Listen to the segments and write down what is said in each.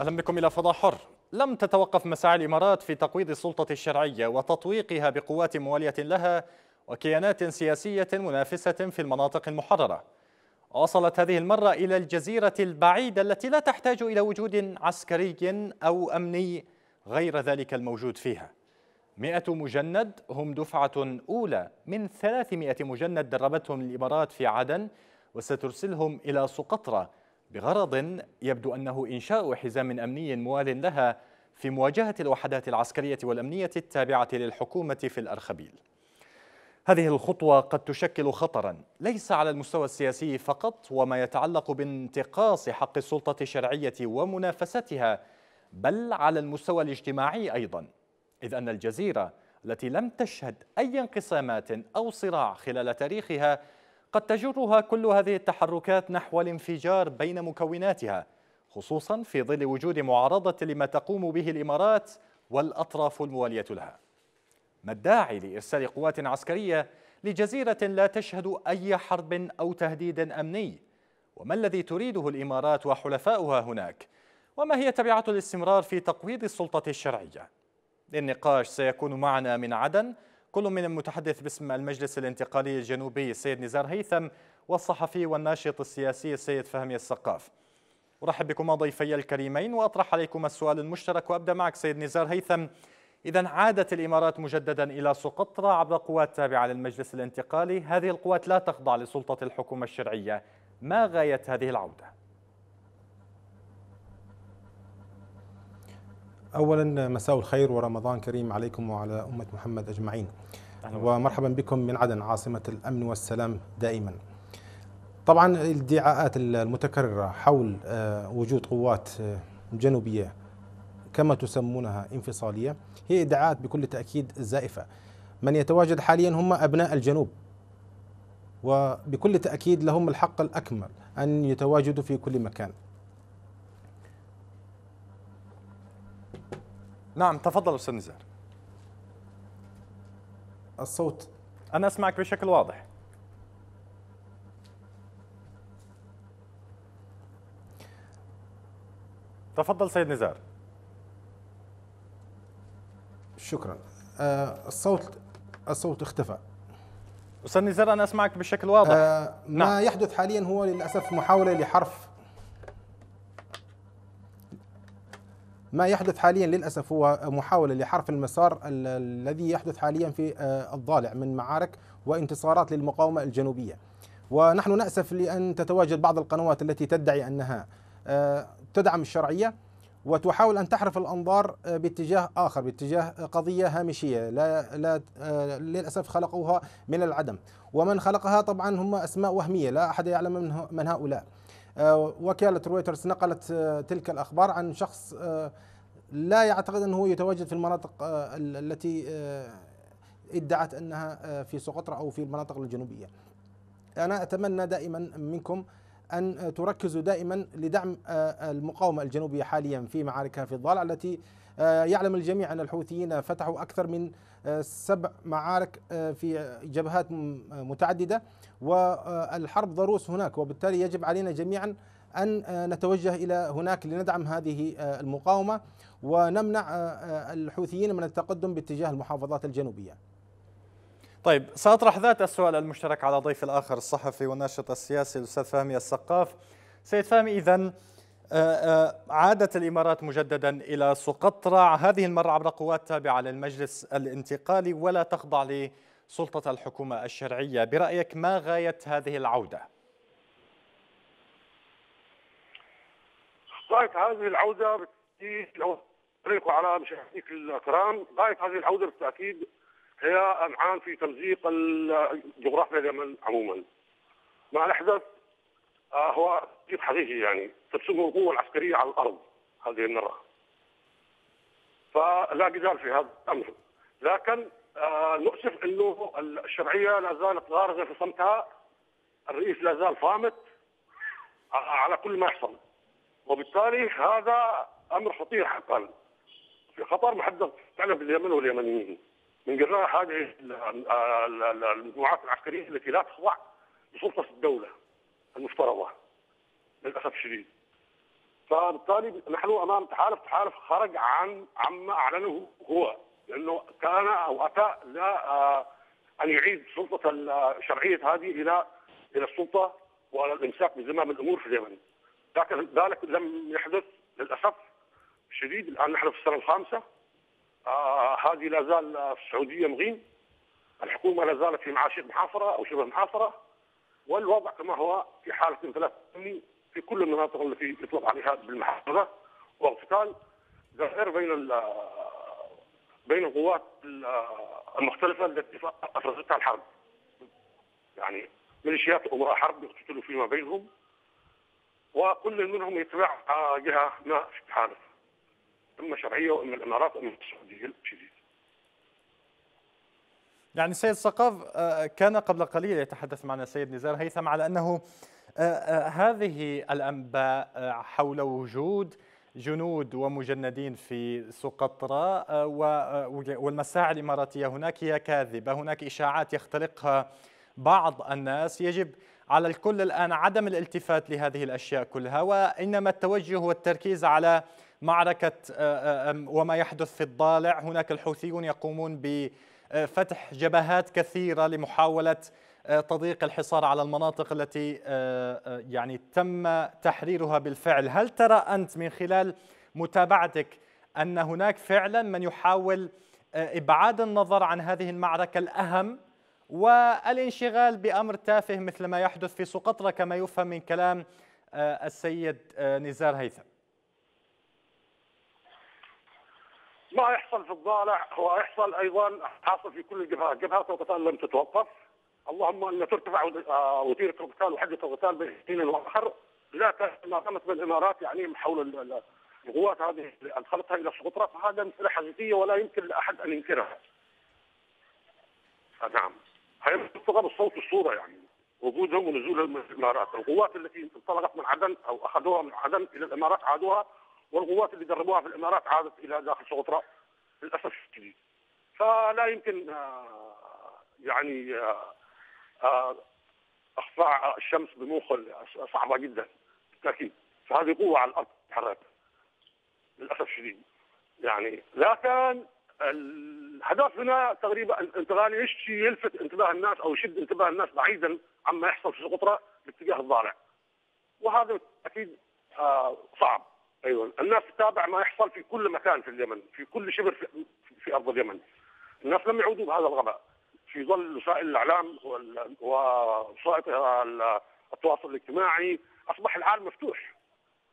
أهلا بكم إلى فضاء حر. لم تتوقف مساعي الإمارات في تقويض السلطة الشرعية وتطويقها بقوات موالية لها وكيانات سياسية منافسة في المناطق المحررة. وصلت هذه المرة إلى الجزيرة البعيدة التي لا تحتاج إلى وجود عسكري أو أمني غير ذلك الموجود فيها. مئة مجند هم دفعة أولى من ثلاثمائة مجند دربتهم الإمارات في عدن وسترسلهم إلى سقطرى بغرض يبدو أنه إنشاء حزام أمني موال لها في مواجهة الوحدات العسكرية والأمنية التابعة للحكومة في الأرخبيل. هذه الخطوة قد تشكل خطرا ليس على المستوى السياسي فقط وما يتعلق بانتقاص حق السلطة الشرعية ومنافستها بل على المستوى الاجتماعي أيضا. إذ أن الجزيرة التي لم تشهد أي انقسامات أو صراع خلال تاريخها قد تجرها كل هذه التحركات نحو الانفجار بين مكوناتها خصوصا في ظل وجود معارضة لما تقوم به الإمارات والأطراف الموالية لها. ما الداعي لإرسال قوات عسكرية لجزيرة لا تشهد أي حرب أو تهديد أمني؟ وما الذي تريده الإمارات وحلفاؤها هناك؟ وما هي تبعة الاستمرار في تقويض السلطة الشرعية؟ للنقاش سيكون معنا من عدن كل من المتحدث باسم المجلس الانتقالي الجنوبي السيد نزار هيثم والصحفي والناشط السياسي السيد فهمي السقاف. أرحب بكما ضيفي الكريمين وأطرح عليكم السؤال المشترك وأبدأ معك سيد نزار هيثم. إذا عادت الإمارات مجددا إلى سقطرى عبر قوات تابعة للمجلس الانتقالي. هذه القوات لا تخضع لسلطة الحكومة الشرعية. ما غاية هذه العودة؟ اولا مساء الخير ورمضان كريم عليكم وعلى أمة محمد أجمعين. ومرحبا بكم من عدن عاصمة الأمن والسلام دائما. طبعا الادعاءات المتكررة حول آه، وجود قوات آه، جنوبية كما تسمونها انفصالية هي ادعاءات بكل تأكيد زائفة. من يتواجد حاليا هم أبناء الجنوب وبكل تأكيد لهم الحق الأكمل أن يتواجدوا في كل مكان. نعم تفضل أستاذ نزار. الصوت. أنا أسمعك بشكل واضح. تفضل سيد نزار. شكرا. آه الصوت الصوت اختفى. أستاذ نزار أنا أسمعك بشكل واضح. آه ما نعم. يحدث حاليا هو للأسف محاولة لحرف ما يحدث حاليا للأسف هو محاولة لحرف المسار الذي يحدث حاليا في آه، الضالع من معارك وانتصارات للمقاومة الجنوبية. ونحن نأسف لأن تتواجد بعض القنوات التي تدعي أنها آه، تدعم الشرعية وتحاول أن تحرف الأنظار آه، باتجاه آخر باتجاه قضية هامشية. لا لا للأسف خلقوها من العدم. ومن خلقها طبعا هم أسماء وهمية لا أحد يعلم من هؤلاء. وكالة رويترز نقلت آه، تلك الأخبار عن شخص آه، لا يعتقد أنه يتواجد في المناطق التي ادعت أنها في سقطرى أو في المناطق الجنوبية. أنا أتمنى دائما منكم أن تركزوا دائما لدعم المقاومة الجنوبية حاليا في معاركها في الضالع التي يعلم الجميع أن الحوثيين فتحوا أكثر من سبع معارك في جبهات متعددة والحرب ضروس هناك وبالتالي يجب علينا جميعا أن نتوجه إلى هناك لندعم هذه المقاومة ونمنع الحوثيين من التقدم باتجاه المحافظات الجنوبية. طيب سأطرح ذات السؤال المشترك على ضيف الآخر الصحفي والناشط السياسي الأستاذ فهمي السقاف. سيد فهمي إذا عادت الإمارات مجددا إلى سقطرى هذه المرة عبر قوات تابعة للمجلس الانتقالي ولا تخضع سلطة الحكومة الشرعية. برأيك ما غاية هذه العودة؟ غاية هذه العودة بالتأكيد لو طريقوا على مشاهديك الكرام غاية هذه العودة بالتأكيد هي أمعان في تمزيق الجغرافيا اليمن عموما. ما الأحدث آه، هو حقيقي يعني. تبسمه القوة العسكرية على الأرض هذه المرة فلا جدال في هذا الأمر. لكن آه نؤسف إنه الشرعية لا زالت غارزة في صمتها. الرئيس لا زال صامت على كل ما يحصل. وبالتالي هذا أمر خطير حقا. في خطر محدد فعلا باليمن واليمنيين. من جراء هذه المجموعات العسكرية التي لا تخضع لسلطة الدولة المفترضه للأسف الشديد. فبالتالي نحن أمام تحالف تحالف خرج عن عما أعلنه هو لأنه كان أو أتى لا آه، أن يعيد سلطة شرعية هذه إلى إلى السلطة والامساك بزمام الأمور في اليمن. لكن ذلك لم يحدث للأسف الشديد. الآن نحن في السنة الخامسة. آه هذه لا زال السعودية مغين الحكومة لا زالت في معاشيه محاصرة أو شبه محاصرة. والوضع كما هو في حالة انفلات في كل المناطق التي يطلق عليها بالمحافظة واغتتال غير بين بين القوات المختلفة التي افرزتها الحرب. يعني ميليشيات أمراء حرب يقتتلوا فيما بينهم وكل منهم يتبع جهة ما في التحالف. إما شرعية وإما الإمارات وإما السعودية الشديد. يعني سيد سقاف آه، كان قبل قليل يتحدث معنا السيد نزار هيثم على أنه هذه الأنباء حول وجود جنود ومجندين في سقطرى والمساعي الإماراتية هناك هي كاذبة، هناك إشاعات يختلقها بعض الناس، يجب على الكل الآن عدم الالتفات لهذه الأشياء كلها وإنما التوجه والتركيز على معركة وما يحدث في الضالع، هناك الحوثيون يقومون ب فتح جبهات كثيرة لمحاولة آه، تضييق الحصار على المناطق التي آه، آه، يعني تم تحريرها بالفعل. هل ترى أنت من خلال متابعتك أن هناك فعلا من يحاول إبعاد النظر عن هذه المعركة الأهم والانشغال بأمر تافه مثل ما يحدث في سقطرى كما يفهم من كلام السيد نزار هيثم؟ ما يحصل في الضالع هو يحصل أيضا حاصل في كل الجبهات، جبهات القتال لم تتوقف. اللهم إن ترتفع آه، وتيره القتال وحده القتال بين حين واخر لا ما قامت بالإمارات يعني حول القوات هذه أدخلتها إلى سقطرى فهذا مسألة حقيقية ولا يمكن لأحد أن ينكرها. نعم هي مرتبطه بالصوت والصورة يعني وجودهم ونزولهم من الإمارات، القوات التي انطلقت من عدن أو أخذوها من عدن إلى الإمارات عادوها والقوات اللي دربوها في الإمارات عادت إلى داخل سقطرى للأسف الشديد. فلا يمكن آه، يعني آه، آه، الشمس بموخل صعبة جدا. بالتاكيد فهذه قوة على الأرض تتحرك. للأسف الشديد. يعني لكن الهدف هنا تقريبا الانتقال يشتي يلفت انتباه الناس أو يشد انتباه الناس بعيدا عما يحصل في سقطرى باتجاه الضالع. وهذا أكيد صعب. أيوه. الناس تتابع ما يحصل في كل مكان في اليمن في كل شبر في, في أرض اليمن. الناس لم يعودوا بهذا الغباء. في ظل وسائل الإعلام ووسائط التواصل الاجتماعي أصبح العالم مفتوح.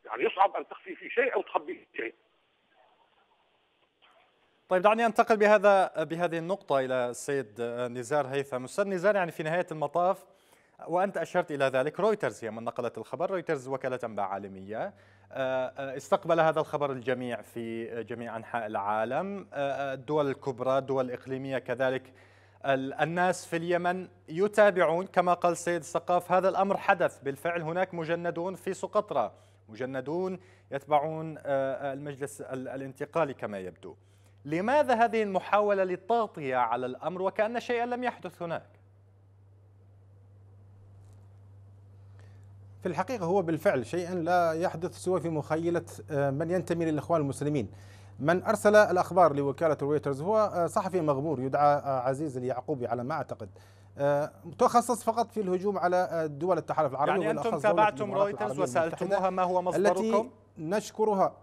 يعني يصعب أن تخفي فيه شيء أو تخبي شيء. طيب دعني أنتقل بهذا بهذه النقطة إلى السيد نزار هيثم، أستاذ نزار يعني في نهاية المطاف وأنت أشرت إلى ذلك رويترز هي من نقلت الخبر رويترز وكالة أنباء عالمية. آه، آه، استقبل هذا الخبر الجميع في جميع أنحاء العالم. آه، الدول الكبرى الدول الإقليمية كذلك الناس في اليمن يتابعون كما قال السيد السقاف هذا الأمر حدث. بالفعل هناك مجندون في سقطرى مجندون يتبعون المجلس الانتقالي كما يبدو. لماذا هذه المحاولة للتغطية على الأمر وكأن شيئا لم يحدث هناك؟ في الحقيقة هو بالفعل شيئا لا يحدث سوى في مخيلة آه، من ينتمي للإخوان المسلمين. من أرسل الأخبار لوكالة رويترز هو آه، صحفي مغمور يدعى آه، عزيز اليعقوبي على ما أعتقد. تخصص فقط في الهجوم على دول التحالف العربي يعني أنتم تابعتم رويترز وسألتموها ما هو مصدركم؟ التي نشكرها.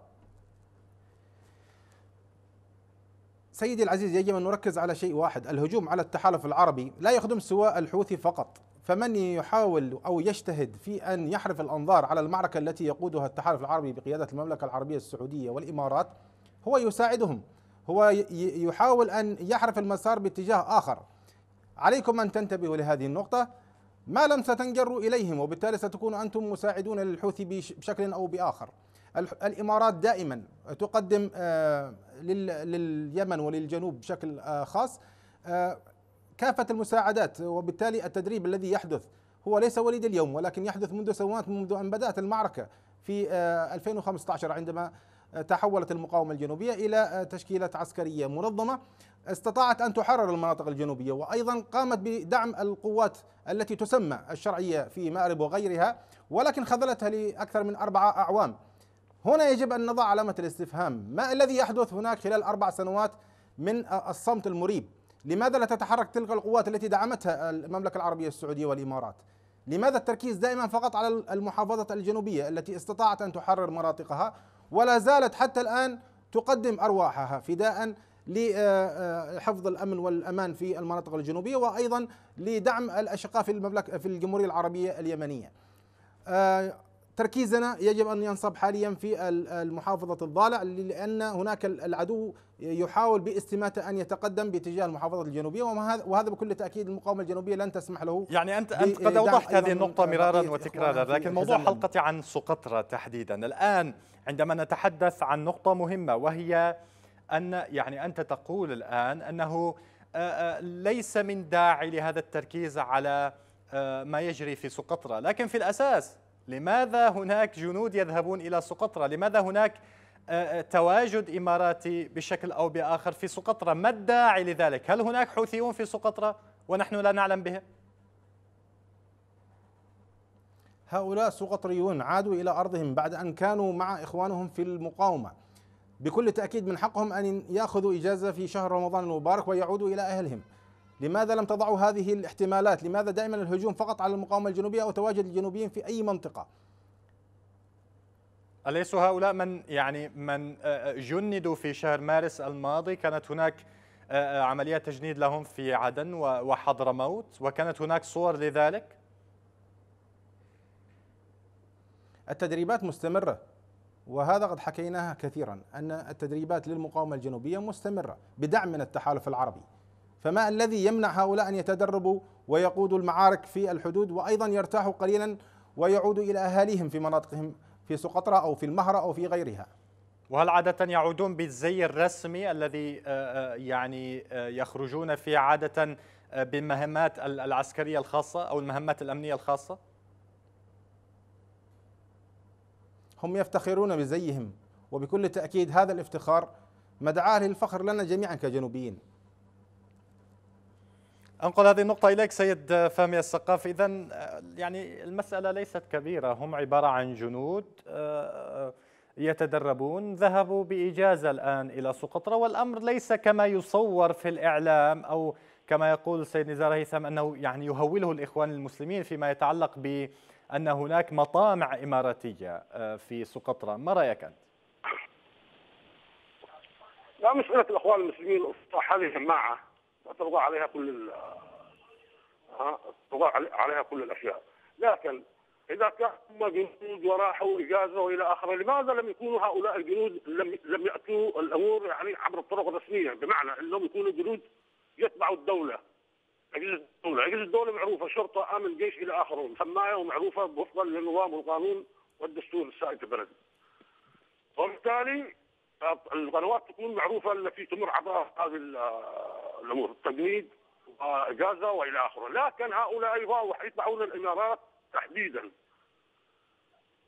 سيدي العزيز يجب أن نركز على شيء واحد. الهجوم على التحالف العربي لا يخدم سوى الحوثي فقط. فمن يحاول أو يجتهد في أن يحرف الأنظار على المعركة التي يقودها التحالف العربي بقيادة المملكة العربية السعودية والإمارات هو يساعدهم. هو يحاول أن يحرف المسار باتجاه آخر. عليكم أن تنتبهوا لهذه النقطة. ما لم ستنجروا إليهم وبالتالي ستكونوا أنتم مساعدون للحوثي بشكل أو بآخر. الإمارات دائما تقدم آه، لليمن وللجنوب بشكل آه، خاص. آه، كافة المساعدات وبالتالي التدريب الذي يحدث هو ليس وليد اليوم ولكن يحدث منذ سنوات منذ أن بدأت المعركة في 2015 آه، عندما تحولت المقاومة الجنوبية إلى تشكيلة عسكرية منظمة. استطاعت أن تحرر المناطق الجنوبية وأيضا قامت بدعم القوات التي تسمى الشرعية في مأرب وغيرها ولكن خذلتها لأكثر من أربعة أعوام. هنا يجب أن نضع علامة الاستفهام. ما الذي يحدث هناك خلال أربع سنوات من الصمت المريب؟ لماذا لا تتحرك تلك القوات التي دعمتها المملكة العربية السعودية والإمارات؟ لماذا التركيز دائما فقط على المحافظة الجنوبية التي استطاعت أن تحرر مناطقها؟ ولا زالت حتى الآن تقدم أرواحها فداء لحفظ الأمن والأمان في المناطق الجنوبية وأيضا لدعم الأشقاء في المملكة في الجمهورية العربية اليمنية. تركيزنا يجب أن ينصب حاليا في المحافظة الضالع لأن هناك العدو يحاول باستماتة أن يتقدم باتجاه المحافظة الجنوبية وهذا بكل تأكيد المقاومة الجنوبية لن تسمح له يعني انت أنت قد اوضحت هذه النقطة مرارا وتكرارا لكن موضوع حلقتي عن سقطرى تحديدا الآن عندما نتحدث عن نقطة مهمة وهي ان يعني أنت تقول الآن أنه ليس من داعي لهذا التركيز على ما يجري في سقطرى لكن في الأساس لماذا هناك جنود يذهبون إلى سقطرى لماذا هناك آه، آه، تواجد إماراتي بشكل أو بآخر في سقطرى ما الداعي لذلك؟ هل هناك حوثيون في سقطرى ونحن لا نعلم بهم هؤلاء سقطريون عادوا إلى أرضهم بعد أن كانوا مع إخوانهم في المقاومة. بكل تأكيد من حقهم أن يأخذوا إجازة في شهر رمضان المبارك ويعودوا إلى أهلهم. لماذا لم تضعوا هذه الاحتمالات؟ لماذا دائما الهجوم فقط على المقاومة الجنوبية أو تواجد الجنوبيين في أي منطقة؟ أليسوا هؤلاء من يعني من آه، آه، جندوا في شهر مارس الماضي؟ كانت هناك آه، عمليات تجنيد لهم في عدن وحضرموت وكانت هناك صور لذلك؟ التدريبات مستمرة وهذا قد حكيناها كثيرا أن التدريبات للمقاومة الجنوبية مستمرة بدعم من التحالف العربي فما الذي يمنع هؤلاء أن يتدربوا ويقودوا المعارك في الحدود وأيضا يرتاحوا قليلا ويعودوا إلى أهاليهم في مناطقهم في سقطرى أو في المهرة أو في غيرها وهل عادة يعودون بالزي الرسمي الذي آه، آه، يعني آه، يخرجون فيه عادة بالمهمات العسكرية الخاصة أو المهمات الأمنية الخاصة؟ هم يفتخرون بزيهم وبكل تأكيد هذا الافتخار مدعاة للفخر لنا جميعا كجنوبيين. أنقل هذه النقطة إليك سيد فهمي السقاف. إذا يعني المسألة ليست كبيرة. هم عبارة عن جنود آه، يتدربون ذهبوا بإجازة الآن إلى سقطرى والأمر ليس كما يصور في الإعلام أو كما يقول السيد نزار هيثم أنه يعني يهوله الإخوان المسلمين فيما يتعلق بأن هناك مطامع إماراتية آه، في سقطرى ما رأيك أنت؟ لا مسألة الإخوان المسلمين هذه جماعة. تطغى عليها كل تطغى عليها كل الأشياء. لكن إذا كان هم جنود وراحوا اجازه والى آخره لماذا لم يكونوا هؤلاء الجنود لم لم يأتوا الأمور يعني عبر الطرق الرسمية؟ بمعنى أنهم يكونوا جنود يتبعوا الدولة. اجهزه الدولة، اجهزه الدولة معروفة شرطة أمن جيش إلى اخره مسمايه ومعروفة وفقا للنظام والقانون والدستور السائد في البلد. وبالتالي القنوات تكون معروفة التي تمر عبر هذه الأمور التجنيد وإجازة وإلى اخره، لكن هؤلاء يتبعون الإمارات تحديدا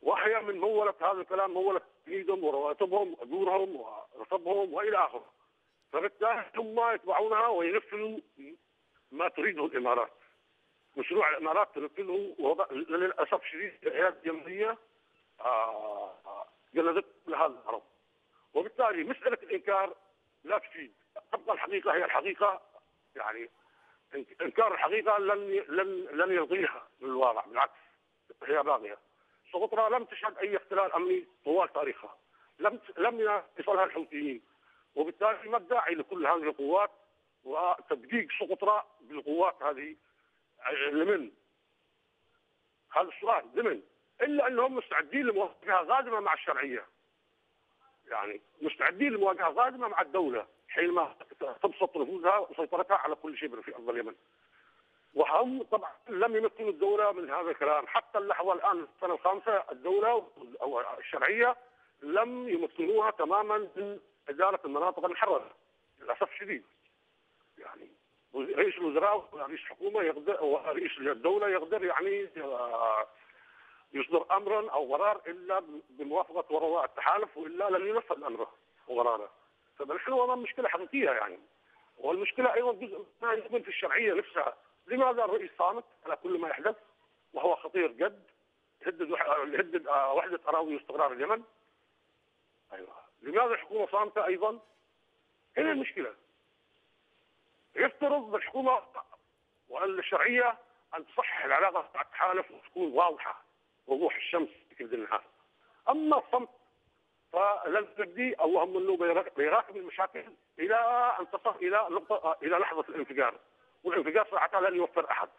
وهي من مولة هذا الكلام مولة تجنيدهم ورواتبهم واجورهم ورصبهم وإلى اخره. فبالتالي هم يتبعونها وينفذوا ما تريده الإمارات. مشروع الإمارات تنفذه للأسف الشديد العيادة اليمنيه جلدت لهذا العرب. وبالتالي مسألة الإنكار لا تفيد تبقى الحقيقة هي الحقيقة يعني إنكار الحقيقة لن لن لن يلغيها من الواقع بالعكس هي باقيه سقطرى لم تشهد أي اختلال أمني طوال تاريخها لم لم يصلها الحوثيين وبالتالي ما الداعي لكل هذه القوات وتدقيق سقطرى بالقوات هذه لمن؟ هذا السؤال لمن؟ إلا أنهم مستعدين لمواجهة غادمه مع الشرعية يعني مستعدين لمواجهة قادمه مع الدولة حينما تبسط نفوذها وسيطرتها على كل شبر في أرض اليمن. وهم طبعا لم يمكنوا الدولة من هذا الكلام حتى اللحظة الآن السنة الخامسة الدولة أو الشرعية لم يمكنوها تماما من إدارة المناطق المحررة للأسف الشديد. يعني رئيس الوزراء ورئيس الحكومة يقدر ورئيس الدولة يقدر يعني آه، يصدر امرا أو قرار إلا بموافقة وراء التحالف وإلا لن ينفذ أمره وقراره فنحن امام مشكلة حقيقية يعني. والمشكلة أيضا جزء ما يكون في الشرعية نفسها. لماذا الرئيس صامت على كل ما يحدث وهو خطير جد يهدد يهدد وحدة أراضي واستقرار اليمن؟ أيوه. لماذا الحكومة صامتة أيضا؟ هنا المشكلة. يفترض بالحكومة والشرعيه أن تصحح العلاقة مع التحالف وتكون واضحة وضوح الشمس في كل النهار. أما الصمت فلن تبدي اللهم إنه بيراكم المشاكل إلى أن تصل إلى نقطه إلى لحظة الانفجار. والانفجار ساعتها لن يوفر أحد.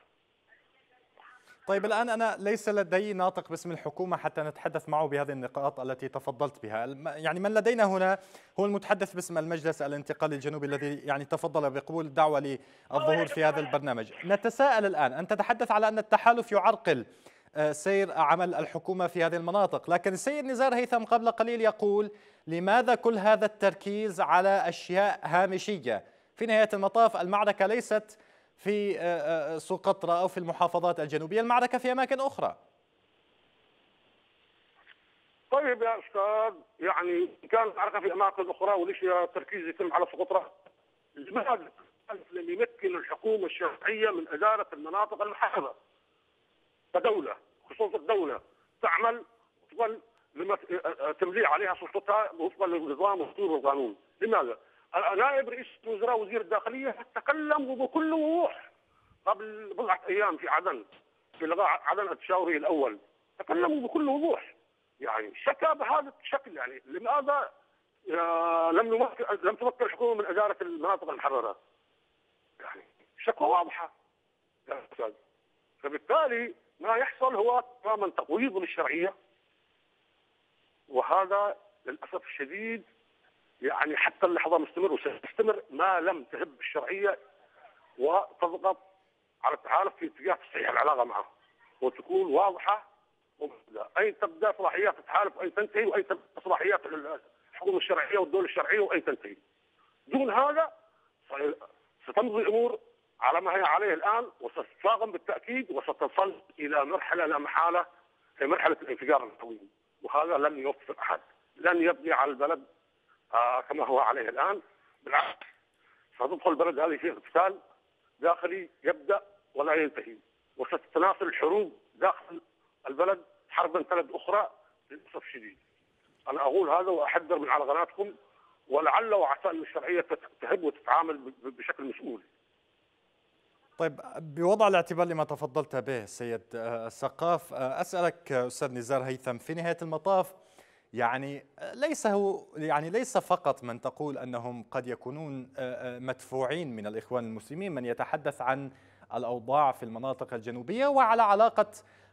طيب الآن أنا ليس لدي ناطق باسم الحكومة حتى نتحدث معه بهذه النقاط التي تفضلت بها. يعني من لدينا هنا هو المتحدث باسم المجلس الانتقالي الجنوبي الذي يعني تفضل بقبول الدعوة للظهور في هذا البرنامج. نتساءل الآن أن تتحدث على أن التحالف يعرقل آه، سير عمل الحكومة في هذه المناطق لكن السيد نزار هيثم قبل قليل يقول لماذا كل هذا التركيز على أشياء هامشية؟ في نهاية المطاف المعركة ليست في آه، آه، سقطرى أو في المحافظات الجنوبية. المعركة في أماكن أخرى. طيب يا أستاذ يعني كان المعركة في أماكن أخرى وليش التركيز يتم على سقطرى لماذا لم يمكن الحكومة الشرعية من إدارة المناطق المحافظة؟ كدولة خصوص الدولة تعمل وفقا لما تملي عليها سلطتها وفقا للنظام والدستور والقانون لماذا؟ نائب رئيس الوزراء وزير الداخلية تكلم بكل وضوح قبل بضعة أيام في عدن في لقاء عدن التشاوري الأول. تكلموا بكل وضوح. يعني شكى بهذا الشكل يعني. لماذا آه، لم يمكن لم تمكن الحكومة من إدارة المناطق المحرره؟ يعني شكوى واضحة. يا أستاذ. فبالتالي ما يحصل هو تماما تقويض للشرعية. وهذا للأسف الشديد يعني حتى اللحظة مستمر وسيستمر ما لم تهب الشرعية وتضغط على التحالف في اتجاه تصحيح العلاقة معه وتكون واضحة ومحددة. اين تبدأ صلاحيات التحالف واين تنتهي واين تبدأ صلاحيات الحكومة الشرعية والدولة الشرعية واين تنتهي. دون هذا ستمضي الأمور على ما هي عليه الآن وستتفاقم بالتأكيد وستصل إلى مرحلة لا محالة هي مرحلة الانفجار الطويل وهذا لن يوفق أحد لن يبني على البلد كما هو عليه الآن بالعكس ستدخل البلد هذه في اغتسال داخلي يبدأ ولا ينتهي وستتناصر الحروب داخل البلد حربا تلد أخرى للأسف الشديد. أنا أقول هذا وأحذر من على قناتكم ولعل وعسى أن الشرعية تهب وتتعامل بشكل مسؤول. طيب بوضع الاعتبار لما تفضلت به سيد آه، السقاف آه، أسألك أستاذ نزار هيثم في نهاية المطاف يعني ليس هو يعني ليس فقط من تقول أنهم قد يكونون آه، مدفوعين من الإخوان المسلمين من يتحدث عن الأوضاع في المناطق الجنوبية وعلى علاقة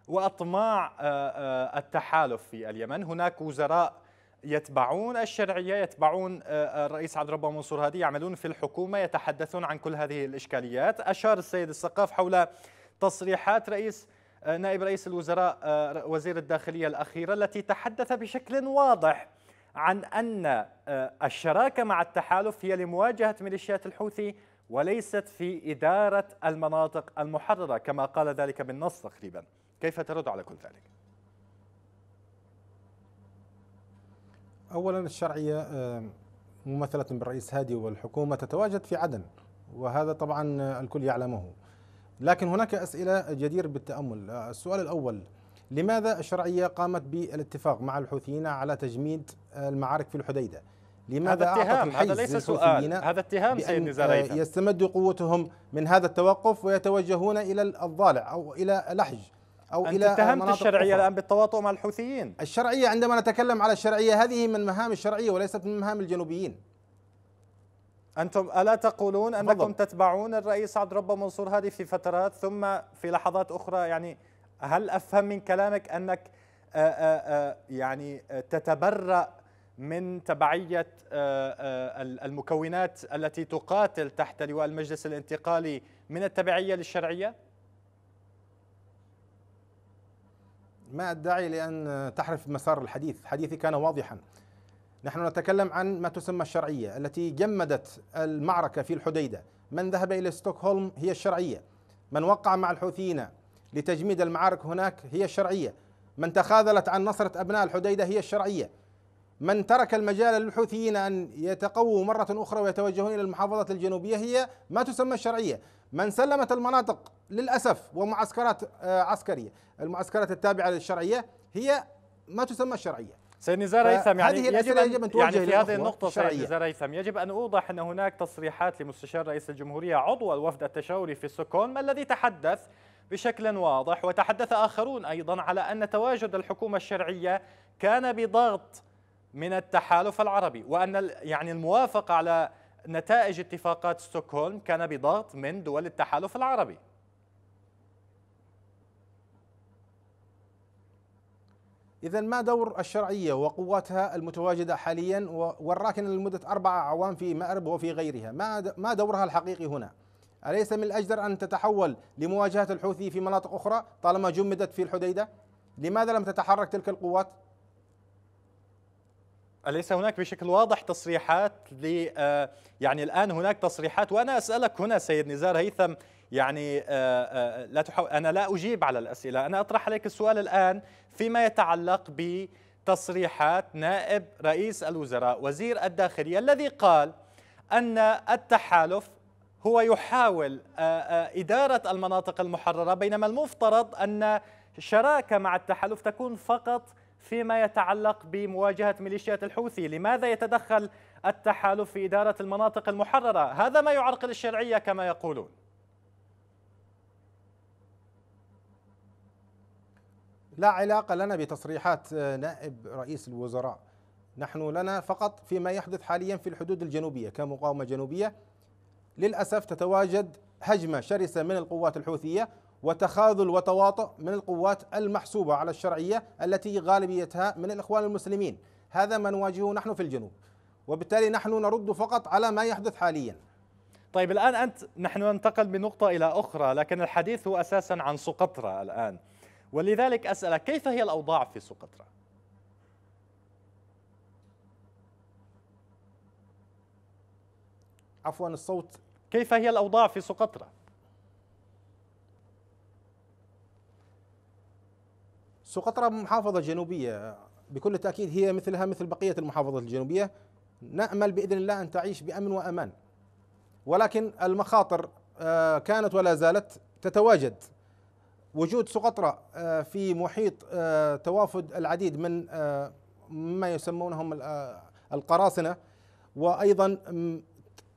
وأطماع التحالف في اليمن. هناك وزراء يتبعون الشرعية يتبعون آه، الرئيس عبد الرب منصور هادي يعملون في الحكومة يتحدثون عن كل هذه الإشكاليات. أشار السيد السقاف حول تصريحات رئيس آه، نائب رئيس الوزراء آه، وزير الداخلية الأخيرة التي تحدث بشكل واضح عن أن الشراكة مع التحالف هي لمواجهة ميليشيات الحوثي وليست في إدارة المناطق المحررة كما قال ذلك بالنص تقريبا. كيف ترد على كل ذلك؟ اولا الشرعية ممثلة بالرئيس هادي والحكومة تتواجد في عدن وهذا طبعا الكل يعلمه. لكن هناك أسئلة جدير بالتأمل. السؤال الأول لماذا الشرعية قامت بالاتفاق مع الحوثيين على تجميد المعارك في الحديدة؟ لماذا هذا اتهام هذا ليس سؤال هذا اتهام سيد نزار يستمدوا قوتهم من هذا التوقف ويتوجهون إلى الضالع أو إلى لحج أو أنت إلى اتهمت الشرعية الآن بالتواطؤ مع الحوثيين. الشرعية عندما نتكلم على الشرعية هذه من مهام الشرعية وليست من مهام الجنوبيين. أنتم ألا تقولون أنكم بالضبط. تتبعون الرئيس عبد الرب منصور هذه في فترات ثم في لحظات أخرى يعني هل أفهم من كلامك أنك آآ آآ يعني تتبرأ من تبعية المكونات التي تقاتل تحت لواء المجلس الانتقالي من التبعية للشرعية؟ ما الداعي لأن تحرف مسار الحديث حديثي كان واضحا نحن نتكلم عن ما تسمى الشرعية التي جمدت المعركة في الحديدة. من ذهب إلى ستوكهولم هي الشرعية. من وقع مع الحوثيين لتجميد المعارك هناك هي الشرعية. من تخاذلت عن نصرة أبناء الحديدة هي الشرعية. من ترك المجال للحوثيين أن يتقووا مرة أخرى ويتوجهون إلى المحافظات الجنوبية هي ما تسمى الشرعية. من سلمت المناطق للأسف ومعسكرات آه، عسكرية المعسكرات التابعة للشرعية هي ما تسمى الشرعية. سيد نزار هيثم يعني يجب أن, يجب يعني في هذه النقطة سيد نزار هيثم يجب أن أوضح أن هناك تصريحات لمستشار رئيس الجمهورية عضو الوفد التشاوري في ستوكهولم الذي تحدث بشكل واضح؟ وتحدث آخرون أيضا على أن تواجد الحكومة الشرعية كان بضغط من التحالف العربي وأن يعني الموافقة على نتائج اتفاقات ستوكهولم كان بضغط من دول التحالف العربي. إذا ما دور الشرعية وقواتها المتواجدة حاليا والراكنة لمدة أربع أعوام في مأرب وفي غيرها؟ ما ما دورها الحقيقي هنا؟ أليس من الأجدر أن تتحول لمواجهة الحوثي في مناطق أخرى طالما جمدت في الحديدة؟ لماذا لم تتحرك تلك القوات؟ أليس هناك بشكل واضح تصريحات ل آه، يعني الآن هناك تصريحات وأنا أسألك هنا سيد نزار هيثم يعني آه، آه، لا تحاول أنا لا أجيب على الأسئلة أنا أطرح عليك السؤال الآن فيما يتعلق بتصريحات نائب رئيس الوزراء وزير الداخلية الذي قال أن التحالف هو يحاول إدارة المناطق المحررة بينما المفترض أن شراكة مع التحالف تكون فقط فيما يتعلق بمواجهة ميليشيات الحوثي. لماذا يتدخل التحالف في إدارة المناطق المحررة؟ هذا ما يعرقل الشرعية كما يقولون. لا علاقة لنا بتصريحات نائب رئيس الوزراء. نحن لنا فقط فيما يحدث حاليا في الحدود الجنوبية كمقاومة جنوبية. للأسف تتواجد هجمة شرسة من القوات الحوثية وتخاذل وتواطؤ من القوات المحسوبة على الشرعية التي غالبيتها من الإخوان المسلمين. هذا ما نواجهه نحن في الجنوب. وبالتالي نحن نرد فقط على ما يحدث حاليا. طيب الآن أنت نحن ننتقل من نقطة إلى أخرى لكن الحديث هو أساسا عن سقطرى الآن. ولذلك أسألك كيف هي الأوضاع في سقطرى؟ عفوا الصوت. كيف هي الأوضاع في سقطرى؟ سقطرى محافظة جنوبية. بكل تأكيد هي مثلها مثل بقية المحافظات الجنوبية. نأمل بإذن الله أن تعيش بأمن وأمان. ولكن المخاطر آه، كانت ولا زالت تتواجد. وجود سقطرى آه، في محيط آه، توافد العديد من ما يسمونهم القراصنة. وأيضا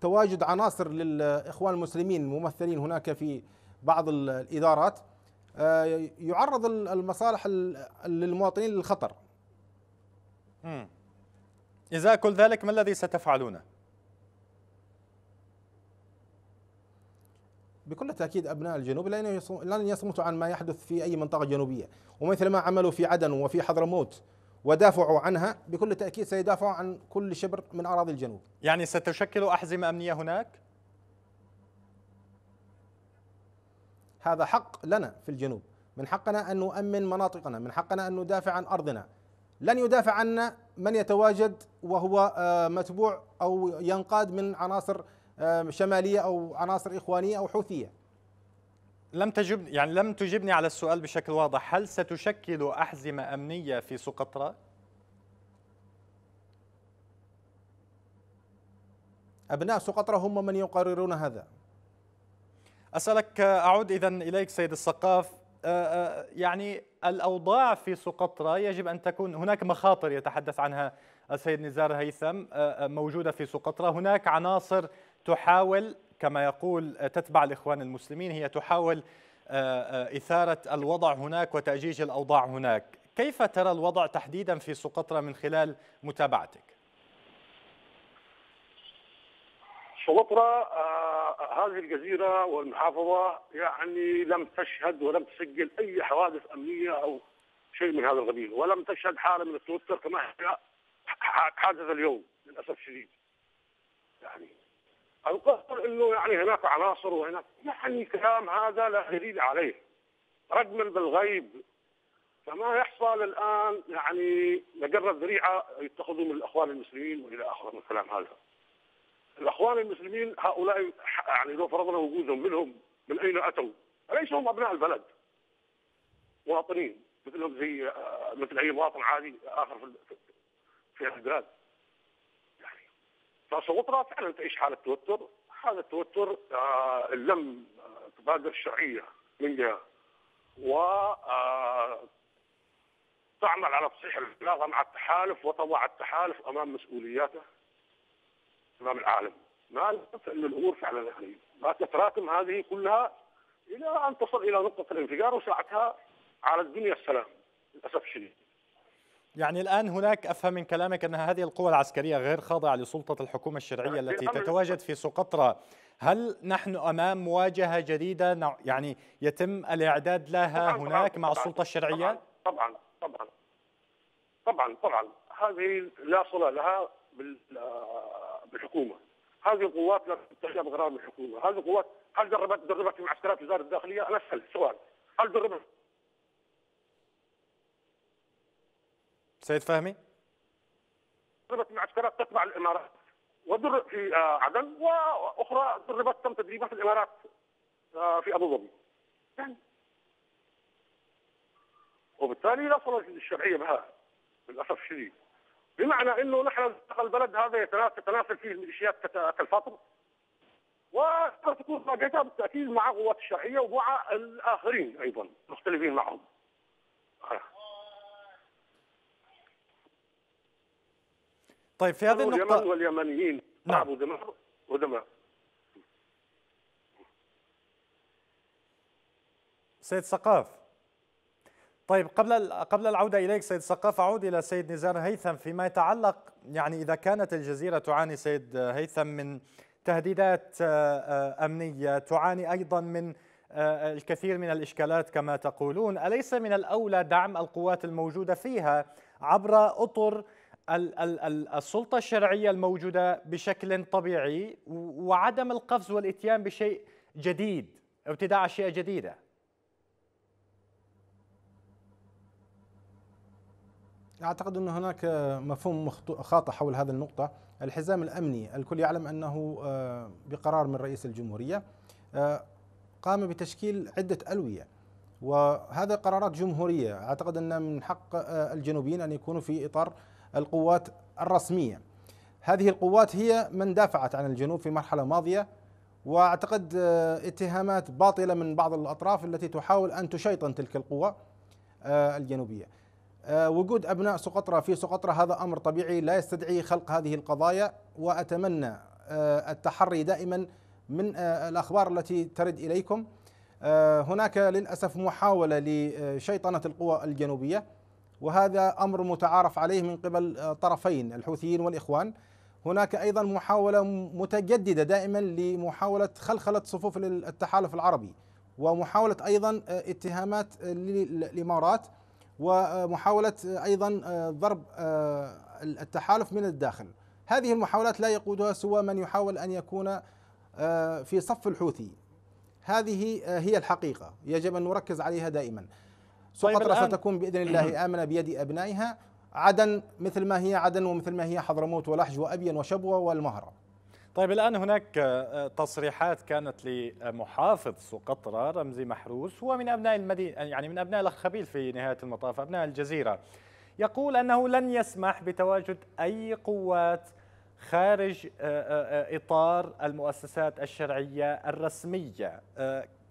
تواجد عناصر للإخوان المسلمين ممثلين هناك في بعض الإدارات. آه، يعرض المصالح للمواطنين للخطر. إذا كل ذلك ما الذي ستفعلونه؟ بكل تأكيد أبناء الجنوب لن يصمتوا عن ما يحدث في أي منطقة جنوبية. ومثل ما عملوا في عدن وفي حضرموت ودافعوا عنها بكل تأكيد سيدافعوا عن كل شبر من أراضي الجنوب. يعني ستشكل أحزمة أمنية هناك؟ هذا حق لنا في الجنوب. من حقنا أن نؤمن مناطقنا من حقنا أن ندافع عن أرضنا. لن يدافع عنا من يتواجد وهو آه، متبوع أو ينقاد من عناصر شمالية أو عناصر إخوانية أو حوثية. لم تجب يعني لم تجبني على السؤال بشكل واضح. هل ستشكل أحزمة أمنية في سقطرى؟ أبناء سقطرى هم من يقررون هذا. أسألك أعود إذا إليك سيد السقاف. آه، آه، يعني الأوضاع في سقطرى يجب أن تكون هناك مخاطر يتحدث عنها السيد نزار هيثم آه، موجودة في سقطرى هناك عناصر تحاول كما يقول تتبع الإخوان المسلمين هي تحاول إثارة الوضع هناك وتأجيج الأوضاع هناك كيف ترى الوضع تحديدا في سقطرى من خلال متابعتك؟ سقطرى آه هذه الجزيرة والمحافظة يعني لم تشهد ولم تسجل أي حوادث أمنية أو شيء من هذا القبيل ولم تشهد حالة من التوتر كما هي حادث اليوم للأسف الشديد يعني القصر إنه يعني هناك عناصر وهناك يعني كلام هذا لا دليل عليه رجما بالغيب فما يحصل الآن يعني مجرد ذريعة يتخذوا من الأخوان المسلمين وإلى اخره من الكلام هذا. الأخوان المسلمين هؤلاء يعني لو فرضنا وجودهم منهم من أين أتوا؟ اليس هم أبناء البلد؟ مواطنين مثلهم زي مثل أي مواطن عادي آخر في في البلاد. فسقطرى فعلا تعيش حالة توتر، هذا التوتر آه لم تبادر الشرعيه من جهة. و آه تعمل على تصحيح العلاقه مع التحالف وتضع التحالف أمام مسؤولياته أمام العالم. ما ان الأمور فعلا ما تتراكم هذه كلها إلى أن تصل إلى نقطة الانفجار وساعتها على الدنيا السلام. للأسف الشديد. يعني الآن هناك أفهم من كلامك أن هذه القوى العسكرية غير خاضعة لسلطة الحكومة الشرعية التي تتواجد في سقطرى هل نحن أمام مواجهة جديدة؟ يعني يتم الإعداد لها طبعاً هناك طبعاً مع السلطة الشرعية؟ طبعا طبعا طبعا طبعا هذه لا صلة لها بالحكومة. هذه القوات لا تتخذ بقرار من الحكومة هذه القوات هل دربت دربت في معسكرات وزارة الداخلية؟ أنا أسأل سؤال. هل دربت سيد فهمي؟ دربت معسكرات تتبع الإمارات. ودرب في آه، عدن وأخرى دربت تم تدريبها في الإمارات آه، في أبو ظبي. يعني وبالتالي لا صله للشرعية بها للأسف الشديد. بمعنى إنه نحن البلد هذا تتناسل فيه الميليشيات كالفاطمة. وتكون مواجهتها بالتأكيد مع قوات الشرعية ومع الآخرين أيضا مختلفين معهم. طيب في هذه النقطة اليمن واليمنيين. نعم. ودماء ودماء سيد سقاف. طيب قبل قبل العودة إليك سيد سقاف أعود إلى سيد نزار هيثم فيما يتعلق يعني إذا كانت الجزيرة تعاني سيد هيثم من تهديدات آه، آه، أمنية تعاني أيضا من آه، الكثير من الإشكالات كما تقولون أليس من الأولى دعم القوات الموجودة فيها عبر أطر السلطة الشرعية الموجودة بشكل طبيعي وعدم القفز والإتيان بشيء جديد ابتداع أشياء جديدة. أعتقد أن هناك مفهوم خاطئ حول هذه النقطة. الحزام الأمني الكل يعلم أنه آه، بقرار من رئيس الجمهورية آه، قام بتشكيل عدة ألوية. وهذا قرارات جمهورية. أعتقد أن من حق آه، الجنوبيين أن يكونوا في إطار القوات الرسمية. هذه القوات هي من دافعت عن الجنوب في مرحلة ماضية وأعتقد آه، اتهامات باطلة من بعض الأطراف التي تحاول أن تشيطن تلك القوى آه، الجنوبية. آه، وجود أبناء سقطرى في سقطرى هذا أمر طبيعي لا يستدعي خلق هذه القضايا وأتمنى التحري دائما من الأخبار التي ترد إليكم. هناك للأسف محاولة لشيطنة القوى الجنوبية وهذا أمر متعارف عليه من قبل آه، طرفين الحوثيين والإخوان. هناك أيضا محاولة متجددة دائما لمحاولة خلخلة صفوف التحالف العربي ومحاولة أيضا آه، اتهامات الامارات ومحاولة أيضا آه، ضرب التحالف من الداخل. هذه المحاولات لا يقودها سوى من يحاول أن يكون في صف الحوثي. هذه هي الحقيقة. يجب أن نركز عليها دائما. طيب ستكون بإذن الله آمنة بيد أبنائها عدن مثل ما هي عدن ومثل ما هي حضرموت ولحج وابين وشبوة والمهرة. طيب الآن هناك آه، تصريحات كانت لمحافظ سقطرى رمزي محروس هو من أبناء المدينة يعني من أبناء الأخ خبيل في نهاية المطاف أبناء الجزيرة. يقول أنه لن يسمح بتواجد أي قوات خارج آه، آه، إطار المؤسسات الشرعية الرسمية.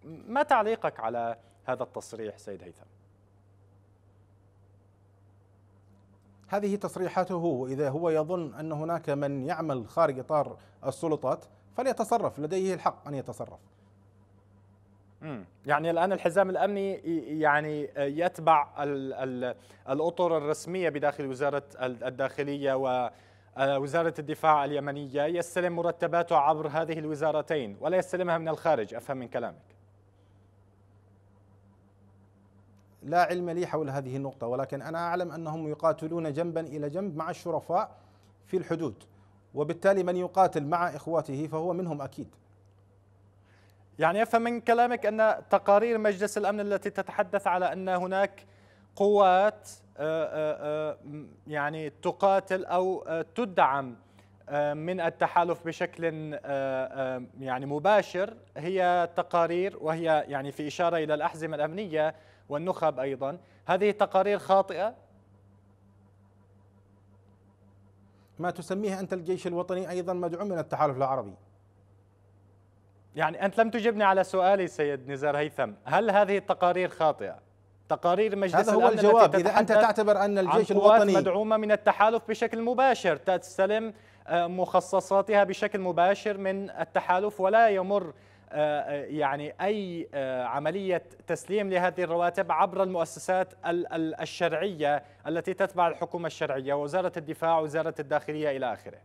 ما تعليقك على هذا التصريح سيد هيثم؟ هذه تصريحاته إذا هو يظن أن هناك من يعمل خارج إطار السلطات فليتصرف لديه الحق أن يتصرف. يعني الآن الحزام الأمني يعني يتبع الأطر الرسمية بداخل وزارة الداخلية ووزارة الدفاع اليمنية يستلم مرتباته عبر هذه الوزارتين ولا يستلمها من الخارج. أفهم من كلامك. لا علم لي حول هذه النقطة ولكن أنا أعلم أنهم يقاتلون جنبا إلى جنب مع الشرفاء في الحدود. وبالتالي من يقاتل مع إخواته فهو منهم أكيد. يعني أفهم من كلامك أن تقارير مجلس الأمن التي تتحدث على أن هناك قوات آه، آه، آه، يعني تقاتل أو تدعم من التحالف بشكل يعني مباشر هي تقارير وهي يعني في إشارة إلى الأحزمة الأمنية والنخب أيضا. هذه تقارير خاطئة؟ ما تسميه أنت الجيش الوطني أيضا مدعوم من التحالف العربي. يعني أنت لم تجبني على سؤالي سيد نزار هيثم. هل هذه التقارير خاطئة؟ تقارير مجلس هذا هو الأمن الجواب. التي إذا أنت تعتبر أن الجيش الوطني مدعومة من التحالف بشكل مباشر تستلم آه، مخصصاتها بشكل مباشر من التحالف ولا يمر يعني أي عملية تسليم لهذه الرواتب عبر المؤسسات الشرعية التي تتبع الحكومة الشرعية وزارة الدفاع وزارة الداخلية إلى آخره.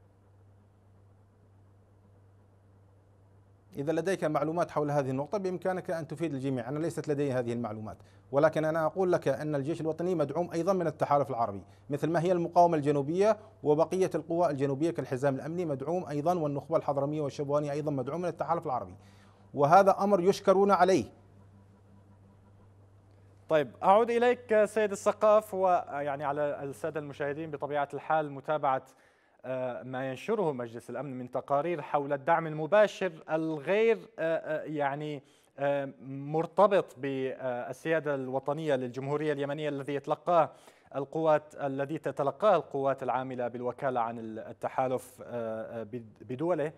إذا لديك معلومات حول هذه النقطة بإمكانك أن تفيد الجميع. أنا ليست لدي هذه المعلومات ولكن أنا أقول لك أن الجيش الوطني مدعوم أيضا من التحالف العربي مثل ما هي المقاومة الجنوبية وبقية القوى الجنوبية كالحزام الأمني مدعوم أيضا والنخبة الحضرمية والشبوانية أيضا مدعوم من التحالف العربي. وهذا أمر يشكرون عليه. طيب أعود إليك سيد السقاف ويعني على السادة المشاهدين بطبيعة الحال متابعة آه، ما ينشره مجلس الأمن من تقارير حول الدعم المباشر الغير آه، آه، يعني مرتبط بالسيادة الوطنية للجمهورية اليمنية الذي يتلقاه القوات الذي تتلقاه القوات العاملة بالوكالة عن التحالف بدوله.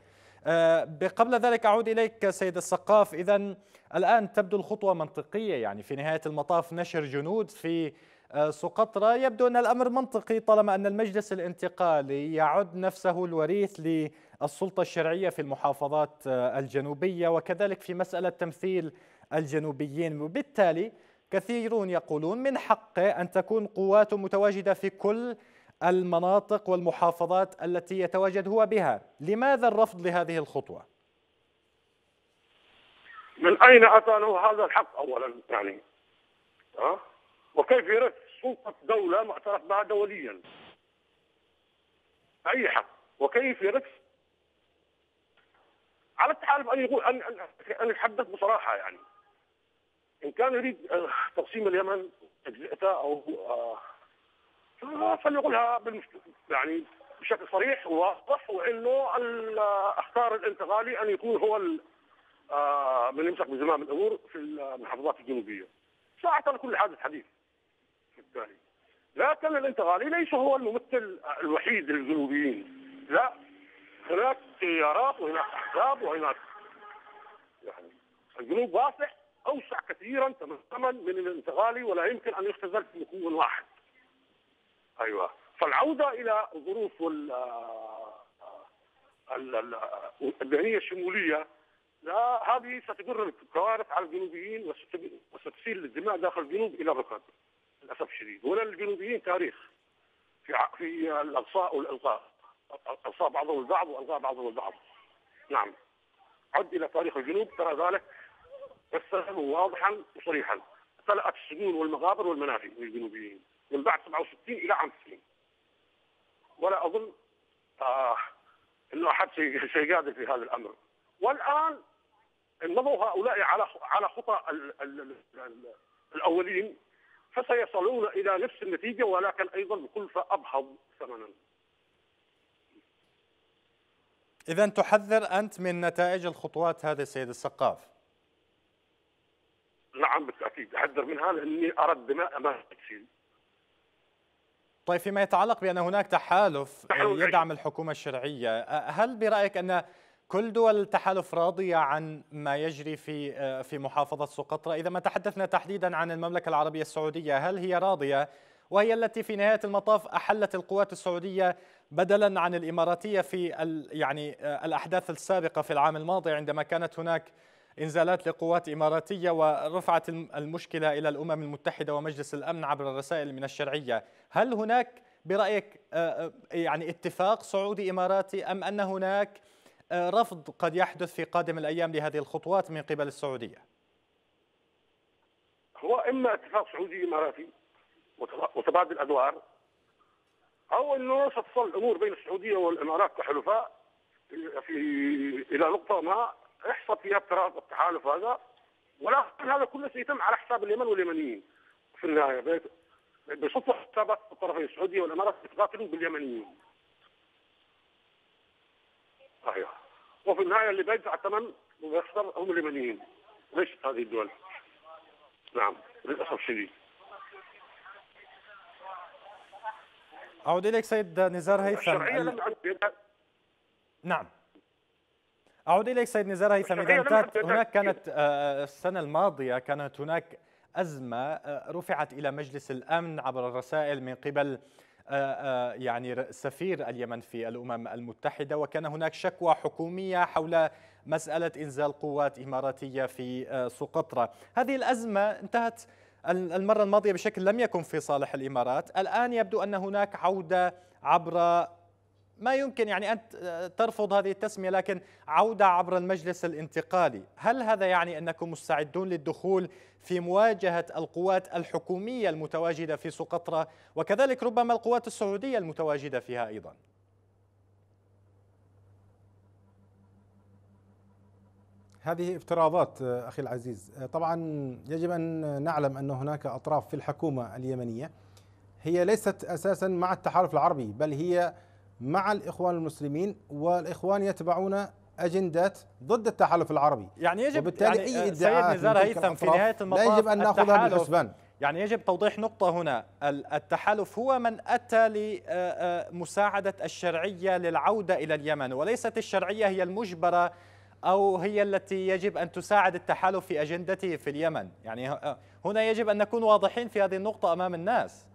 قبل ذلك أعود إليك سيد السقاف. اذا الآن تبدو الخطوة منطقية يعني في نهاية المطاف نشر جنود في آه، سقطرى يبدو أن الأمر منطقي طالما أن المجلس الانتقالي يعد نفسه الوريث للسلطة الشرعية في المحافظات آه، الجنوبية وكذلك في مسألة تمثيل الجنوبيين. وبالتالي كثيرون يقولون من حقه أن تكون قواته متواجدة في كل المناطق والمحافظات التي يتواجد هو بها. لماذا الرفض لهذه الخطوة؟ من أين أتى له هذا الحق أولا يعني؟ أه؟ وكيف يرث سلطة دولة معترف بها دوليا؟ أي حق؟ وكيف يرث على التحالف أن يقول أن أن يتحدث بصراحة يعني. إن كان يريد آه، تقسيم اليمن تجزئته أو آه، فليقولها يعني بشكل صريح وواضح وإنه الاختار الانتقالي أن يكون هو آه، من يمسك بزمام الأمور في المحافظات الجنوبية. ساعة كل حادث حديث. الثاني لكن الانتقالي ليس هو الممثل الوحيد للجنوبيين لا هناك تيارات وهناك أحزاب وهناك يعني الجنوب واسع تماما من الانتقالي ولا يمكن أن يختزل في مكون واحد. أيوه. فالعودة إلى وال الذهنيه الشمولية لا هذه ستجر الكوارث على الجنوبيين وستسيل الدماء داخل الجنوب إلى الركب للأسف الشديد. ولا تاريخ. في في الاقصاء والألقاء. ألقاء بعضهم البعض وألقاء بعضهم البعض. نعم. عد إلى تاريخ الجنوب ترى ذلك مثلا واضحا وصريحا. طلعت السجون والمقابر والمنافي للجنوبيين من بعد 67 إلى عام 90 ولا أظن آه إنه أحد سيجادل في هذا الأمر. والآن نموا هؤلاء على على خطى الأولين فسيصلون إلى نفس النتيجة ولكن أيضا بكلفة أبهض ثمنا. إذا تحذر أنت من نتائج الخطوات هذه سيد السقاف. نعم بالتأكيد أحذر منها لأني أرى الدماء ما تكسيل طيب فيما يتعلق بأن هناك تحالف يدعم الحكومة الشرعية هل برأيك أن كل دول التحالف راضية عن ما يجري في في محافظة سقطرى إذا ما تحدثنا تحديدا عن المملكة العربية السعودية هل هي راضية؟ وهي التي في نهاية المطاف أحلت القوات السعودية بدلا عن الإماراتية في يعني آه، الأحداث السابقة في العام الماضي عندما كانت هناك إنزالات لقوات إماراتية ورفعت المشكلة إلى الأمم المتحدة ومجلس الأمن عبر الرسائل من الشرعية. هل هناك برأيك آه، يعني اتفاق سعودي إماراتي أم أن هناك آه، رفض قد يحدث في قادم الأيام لهذه الخطوات من قبل السعودية؟ هو إما اتفاق سعودي إماراتي وتبادل أدوار أو أنه ستصل الأمور بين السعودية والإمارات كحلفاء في إلى نقطة ما يحصل فيها التحالف هذا ولكن هذا كله سيتم على حساب اليمن واليمنيين في النهاية. بصدفة حسابات الطرفين السعودية والإمارات يتقاتلون باليمنيين. صحيح. وفي النهاية اللي بيدفع الثمن ويخسر هم اليمنيين. ليست هذه الدول؟ نعم للأسف الشديد أعود إليك سيد نزار هيثم. نعم. أعود إليك سيد نزار هيثم إذا انتهت هناك كانت آه، السنة الماضية كانت هناك أزمة رفعت إلى مجلس الأمن عبر الرسائل من قبل يعني سفير اليمن في الأمم المتحدة وكان هناك شكوى حكومية حول مسألة إنزال قوات إماراتية في سقطرى هذه الأزمة انتهت المرة الماضية بشكل لم يكن في صالح الإمارات. الآن يبدو أن هناك عودة عبر ما يمكن يعني أن ترفض هذه التسمية لكن عودة عبر المجلس الانتقالي. هل هذا يعني أنكم مستعدون للدخول في مواجهة القوات الحكومية المتواجدة في سقطرى وكذلك ربما القوات السعودية المتواجدة فيها أيضاً. هذه افتراضات أخي العزيز. طبعا يجب أن نعلم أن هناك أطراف في الحكومة اليمنية هي ليست أساسا مع التحالف العربي بل هي مع الإخوان المسلمين والإخوان يتبعون أجندات ضد التحالف العربي. يعني يجب وبالتالي يعني أي إدعاءات سيد نزار هيثم في نهاية المطاف لا يجب أن نأخذها بالحسبان يعني يجب توضيح نقطة هنا. التحالف هو من أتى لمساعدة الشرعية للعودة إلى اليمن وليست الشرعية هي المجبرة أو هي التي يجب أن تساعد التحالف في أجندته في اليمن. يعني هنا يجب أن نكون واضحين في هذه النقطة أمام الناس.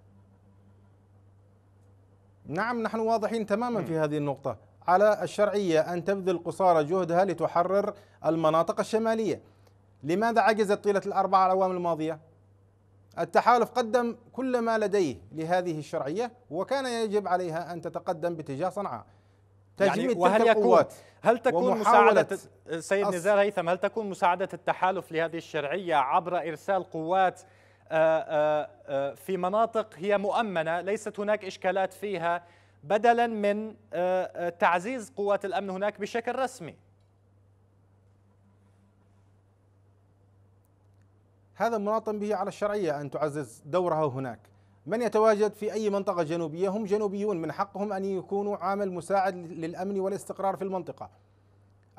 نعم نحن واضحين تماما في هذه النقطة. على الشرعية أن تبذل قصارى جهدها لتحرر المناطق الشمالية. لماذا عجزت طيلة الأربع الأعوام الماضية؟ التحالف قدم كل ما لديه لهذه الشرعية وكان يجب عليها أن تتقدم باتجاه صنعاء. يعني وهل يكون هل تكون مساعدة سيد نزار هيثم هل تكون مساعدة التحالف لهذه الشرعية عبر إرسال قوات في مناطق هي مؤمنة ليست هناك إشكالات فيها بدلا من تعزيز قوات الأمن هناك بشكل رسمي. هذا مناطا به على الشرعية أن تعزز دورها هناك. من يتواجد في أي منطقة جنوبية هم جنوبيون من حقهم أن يكونوا عامل مساعد للأمن والاستقرار في المنطقة.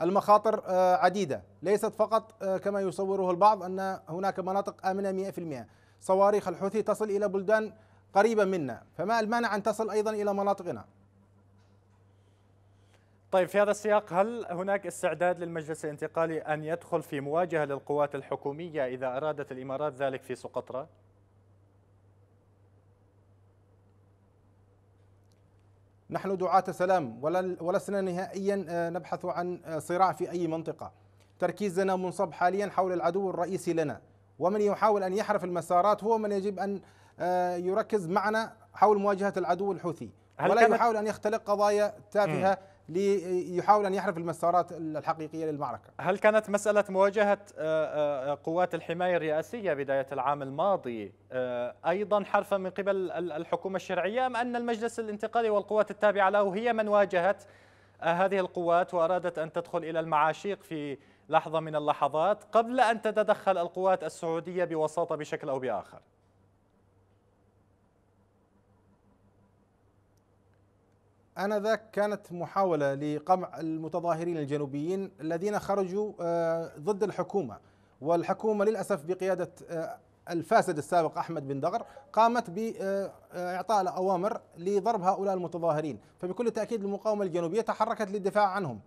المخاطر عديدة. ليست فقط كما يصوره البعض أن هناك مناطق آمنة 100% صواريخ الحوثي تصل إلى بلدان قريبة منا فما المانع أن تصل أيضا إلى مناطقنا؟ طيب في هذا السياق هل هناك استعداد للمجلس الانتقالي أن يدخل في مواجهة للقوات الحكومية إذا أرادت الإمارات ذلك في سقطرى؟ نحن دعاة سلام ولسنا نهائيا نبحث عن صراع في أي منطقة. تركيزنا منصب حاليا حول العدو الرئيسي لنا. ومن يحاول أن يحرف المسارات هو من يجب أن يركز معنا حول مواجهة العدو الحوثي ولا يحاول أن يختلق قضايا تافهة ليحاول أن يحرف المسارات الحقيقية للمعركة. هل كانت مسألة مواجهة قوات الحماية الرئاسية بداية العام الماضي أيضا حرفا من قبل الحكومة الشرعية أم أن المجلس الانتقالي والقوات التابعة له هي من واجهت هذه القوات وأرادت أن تدخل إلى المعاشيق في لحظة من اللحظات قبل أن تتدخل القوات السعودية بوساطة بشكل أو بآخر؟ آنذاك كانت محاولة لقمع المتظاهرين الجنوبيين الذين خرجوا ضد الحكومة. والحكومة للأسف بقيادة الفاسد السابق أحمد بن دغر قامت بإعطاء الأوامر لضرب هؤلاء المتظاهرين. فبكل تأكيد المقاومة الجنوبية تحركت للدفاع عنهم.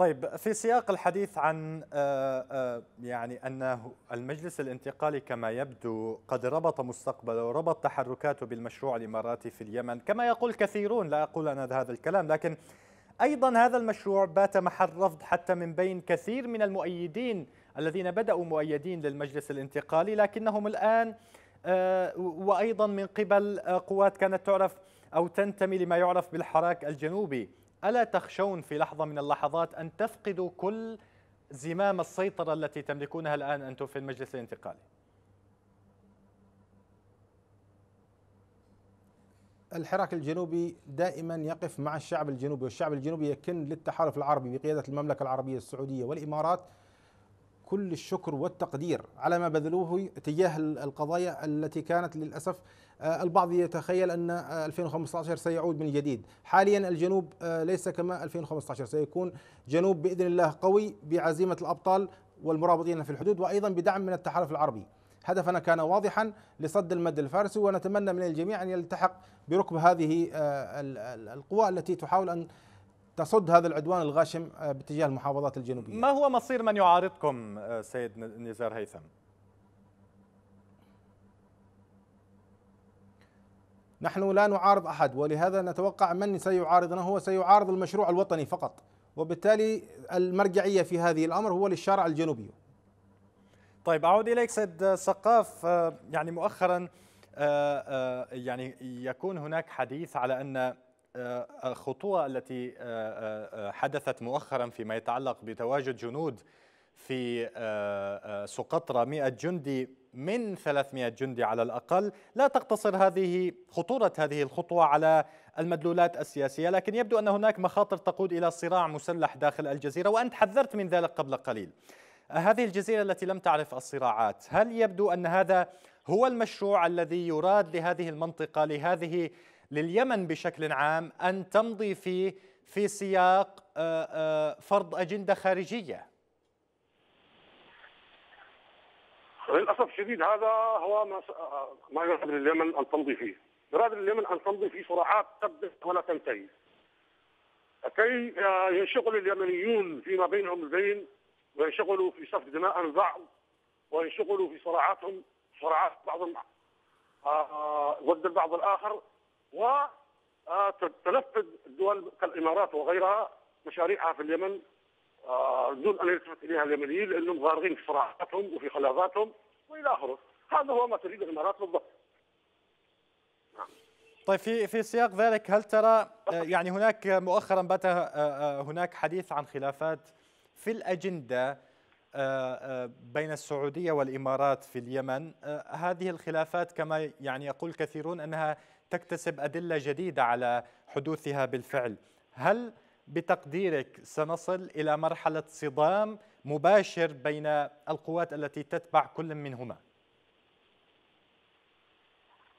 طيب في سياق الحديث عن يعني أن المجلس الانتقالي كما يبدو قد ربط مستقبله وربط تحركاته بالمشروع الإماراتي في اليمن. كما يقول كثيرون لا أقول أنا هذا الكلام لكن أيضا هذا المشروع بات محل رفض حتى من بين كثير من المؤيدين الذين بدأوا مؤيدين للمجلس الانتقالي لكنهم الآن وأيضا من قبل قوات كانت تعرف أو تنتمي لما يعرف بالحراك الجنوبي. ألا تخشون في لحظة من اللحظات أن تفقدوا كل زمام السيطرة التي تملكونها الآن أنتم في المجلس الانتقالي؟ الحراك الجنوبي دائما يقف مع الشعب الجنوبي والشعب الجنوبي يكن للتحالف العربي بقيادة المملكة العربية السعودية والإمارات كل الشكر والتقدير على ما بذلوه تجاه القضايا التي كانت للأسف البعض يتخيل أن 2015 سيعود من جديد حاليا الجنوب ليس كما 2015 سيكون جنوب بإذن الله قوي بعزيمة الأبطال والمرابطين في الحدود وأيضا بدعم من التحالف العربي هدفنا كان واضحا لصد المد الفارسي ونتمنى من الجميع أن يلتحق بركب هذه القوى التي تحاول أن تصد هذا العدوان الغاشم باتجاه المحافظات الجنوبية. ما هو مصير من يعارضكم سيد نزار هيثم؟ نحن لا نعارض أحد ولهذا نتوقع من سيعارضنا هو سيعارض المشروع الوطني فقط وبالتالي المرجعية في هذه الأمر هو للشارع الجنوبي. طيب أعود إليك سيد سقاف يعني مؤخرا يعني يكون هناك حديث على أن الخطوة التي حدثت مؤخرا فيما يتعلق بتواجد جنود في سقطرى 100 جندي من 300 جندي على الأقل. لا تقتصر هذه خطورة هذه الخطوة على المدلولات السياسية لكن يبدو أن هناك مخاطر تقود إلى صراع مسلح داخل الجزيرة وأنت حذرت من ذلك قبل قليل. هذه الجزيرة التي لم تعرف الصراعات هل يبدو أن هذا هو المشروع الذي يراد لهذه المنطقة لهذه لليمن بشكل عام أن تمضي في في سياق فرض أجندة خارجية؟ للأسف الشديد هذا هو ما ما يراد لليمن أن تمضي فيه، يراد لليمن أن تمضي في صراعات تبدأ ولا تنتهي. كي ينشغل اليمنيون فيما بينهم البين وينشغلوا في سفك دماء البعض وينشغلوا في صراعاتهم صراعات بعضهم ضد البعض الآخر وتنفذ الدول كالإمارات وغيرها مشاريعها في اليمن دون ان يلتفت اليها اليمنيين لأنهم غارقين في صراعاتهم وفي خلافاتهم وإلى آخره، هذا هو ما تريد الإمارات بالضبط. نعم. طيب في في سياق ذلك هل ترى يعني هناك مؤخرا بات هناك حديث عن خلافات في الأجندة بين السعودية والإمارات في اليمن، هذه الخلافات كما يعني يقول كثيرون أنها تكتسب أدلة جديدة على حدوثها بالفعل، هل بتقديرك سنصل إلى مرحلة صدام مباشر بين القوات التي تتبع كل منهما؟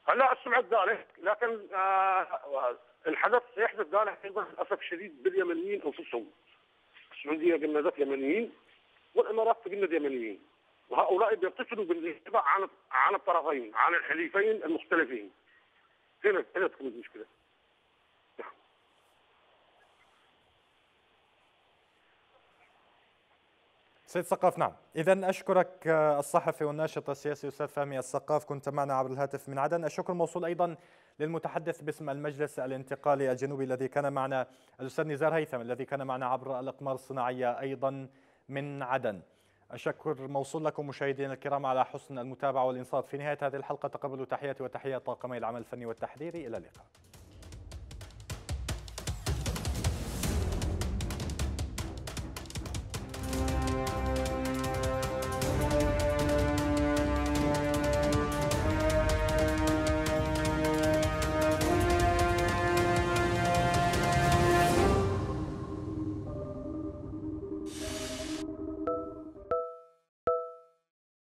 هلا استبعد ذلك لكن آه الحدث سيحدث ذلك أيضا للأسف الشديد باليمنيين أنفسهم. السعودية جندت يمنيين والإمارات تجند يمنيين وهؤلاء بيتصلوا بالنسبة عن عن الطرفين عن الحليفين المختلفين. هنا هنا تكون المشكلة. سيد سقاف نعم. إذا أشكرك الصحفي والناشط السياسي أستاذ فهمي السقاف كنت معنا عبر الهاتف من عدن. الشكر موصول أيضا للمتحدث باسم المجلس الانتقالي الجنوبي الذي كان معنا الأستاذ نزار هيثم الذي كان معنا عبر الأقمار الصناعية أيضا من عدن. الشكر موصول لكم مشاهدينا الكرام على حسن المتابعة والإنصات في نهاية هذه الحلقة. تقبلوا تحياتي وتحيات طاقمي العمل الفني والتحريري. إلى اللقاء.